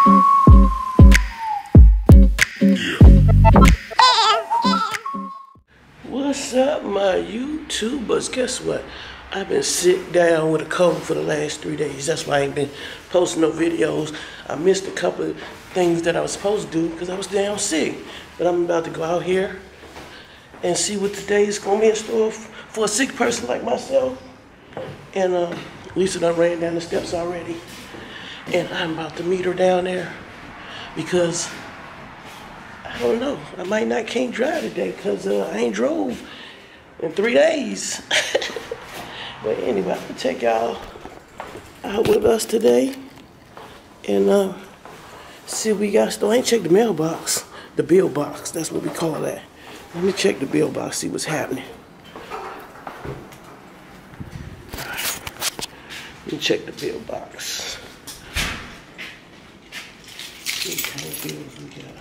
What's up, my YouTubers? Guess what? I've been sick down with a cold for the last three days. That's why I ain't been posting no videos. I missed a couple of things that I was supposed to do because I was down sick. But I'm about to go out here and see what today's gonna be in store for a sick person like myself. And uh, Lisa done ran down the steps already. And I'm about to meet her down there because I don't know. I might not can't drive today because uh, I ain't drove in three days. but anyway, I'm gonna take y'all out with us today and uh, see we got. Still, I ain't checked the mailbox, the bill box. That's what we call that. Let me check the bill box, see what's happening. Let me check the bill box. See what kind of we got.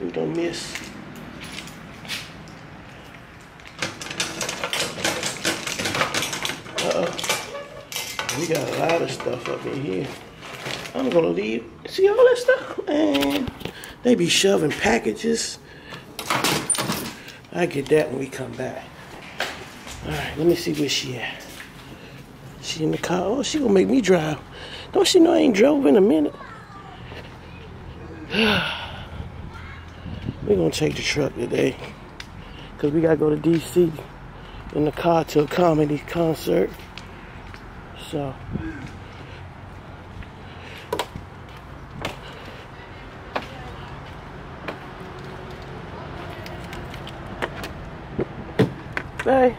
We don't miss. Uh-oh. We got a lot of stuff up in here. I'm gonna leave. See all that stuff? Man, they be shoving packages. I get that when we come back. All right, let me see where she at. She in the car. Oh, she gonna make me drive. Don't she know I ain't drove in a minute? We're gonna take the truck today. Cause we gotta go to DC in the car to a comedy concert. So Hey,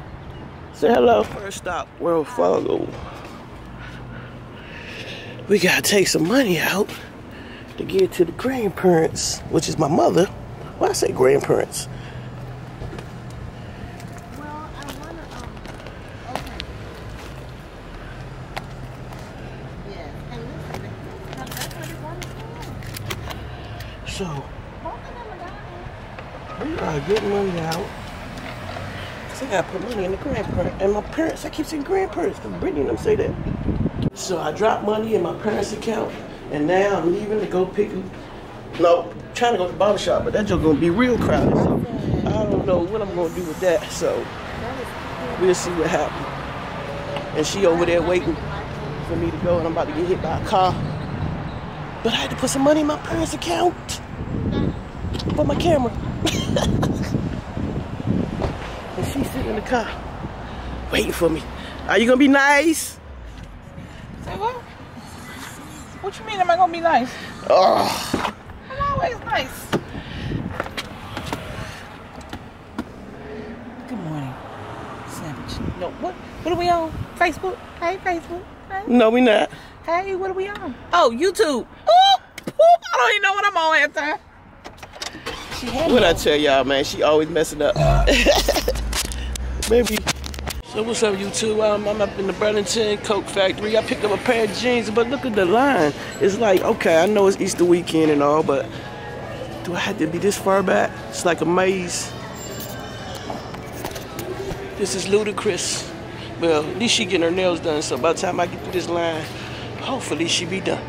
say hello. First stop, Wells Fargo. We gotta take some money out to get to the grandparents, which is my mother. Well, I say grandparents. Well, I wanna, um, okay. So we are getting money out. I gotta put money in the grandparents and my parents. I keep saying grandparents because Brittany and them say that. So I dropped money in my parents' account, and now I'm leaving to go pick. No, trying to go to the barber shop, but that joke gonna be real crowded. So I don't know what I'm gonna do with that. So we'll see what happens. And she over there waiting for me to go, and I'm about to get hit by a car. But I had to put some money in my parents' account for my camera. and she's sitting in the car, waiting for me. Are you gonna be nice? Say what? What you mean? Am I gonna be nice? Oh, I'm always nice. Good morning, Savage. No, what? What are we on? Facebook? Hey, Facebook. Hey, no, we not. hey, what are we on? Oh, YouTube. Oh. I don't even know what I'm on at time. What I tell y'all, man? She always messing up. Maybe. So what's up, YouTube? Um, I'm up in the Burlington Coat Factory. I picked up a pair of jeans, but look at the line. It's like, okay, I know it's Easter weekend and all, but do I have to be this far back? It's like a maze. This is ludicrous. Well, at least she getting her nails done, so by the time I get through this line, hopefully she be done.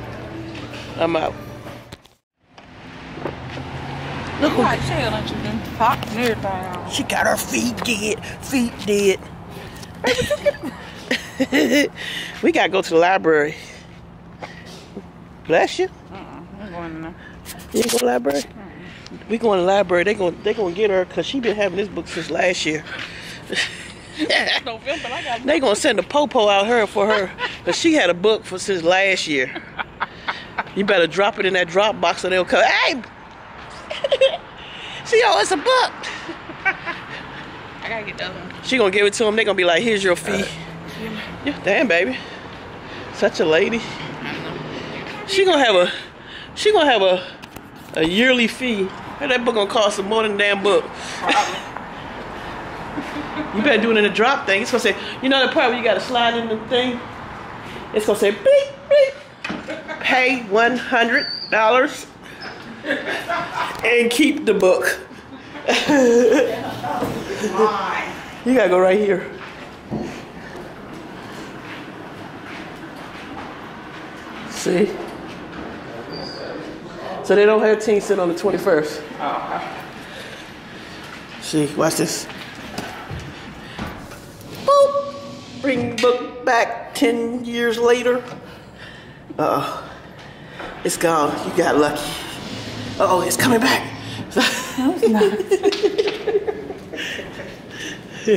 I'm out. Look You like shell, don't you? Then pop and everything. She got her feet dead. Feet dead. we gotta go to the library. Bless you. I'm going in there. You ain't go to the library? We going to the library. They gonna they gonna get her because she been having this book since last year. November, They gonna send a popo out her for her because she had a book for since last year. You better drop it in that drop box or they'll come. Hey, she oh, it's a book. I gotta get the other one. She gonna give it to them. They gonna be like, here's your fee. Yeah, damn, baby. Such a lady. She gonna have a, she gonna have a, a yearly fee. And that book gonna cost more than the damn book. you better do it in a drop thing. It's gonna say, you know the part where you gotta slide in the thing? It's gonna say beep, beep. Pay one hundred dollars and keep the book. You gotta go right here. See? So they don't have team sit on the 21st. See, watch this. Spring book back 10 years later. Uh oh. It's gone. You got lucky. Uh oh, it's coming back. No, it's not. Huh?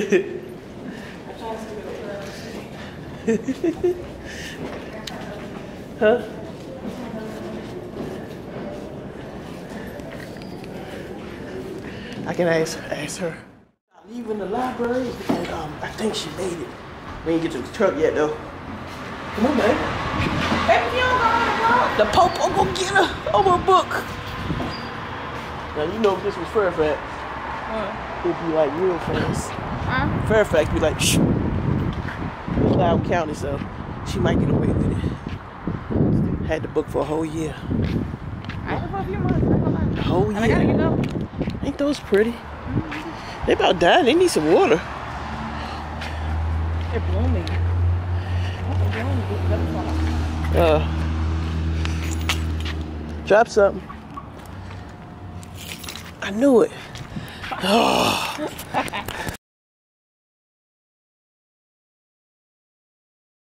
I can ask ask her. Leaving the library, and um, I think she made it. We ain't get to the truck yet though. Come on, man. You don't go the Pope will go get her over a book. Now you know this was It'd be like real fast. Huh? Fairfax be like, shh. It's Loudoun County, so she might get away with it. Had the book for a whole year. I had a few months. I ain't. A whole And I gotta year. get up. Ain't those pretty? They about dying. They need some water. They're blooming. They're blooming. Good butterflies. Uh, drop something. I knew it. Oh,